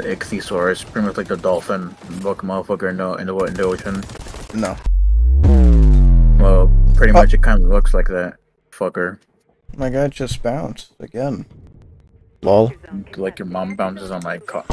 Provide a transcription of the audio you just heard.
the ichthyosaurus, pretty much like the dolphin, book motherfucker in the in the, in the ocean. No. Well, pretty oh. much it kind of looks like that fucker. My guy just bounced again. Lol. Like your mom bounces on my car.